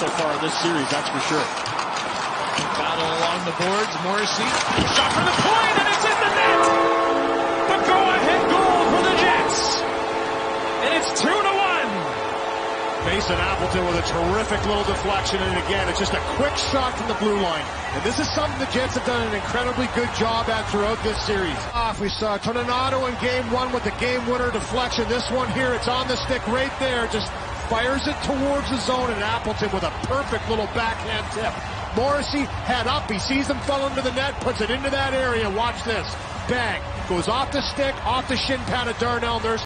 so far this series, that's for sure. Battle along the boards. Morrissey. Shot for the point, and it's in the net. The go-ahead goal for the Jets. And it's two to one. Mason Appleton with a terrific little deflection, and again, it's just a quick shot from the blue line. And this is something the Jets have done an incredibly good job at throughout this series. Off, we saw Toninato in game one with the game winner deflection. This one here, it's on the stick right there, just fires it towards the zone, and Appleton with a perfect little backhand tip. Morrissey head up, he sees him fall into the net, puts it into that area. Watch this. Bang. Goes off the stick, off the shin pad of Darnell Nurse.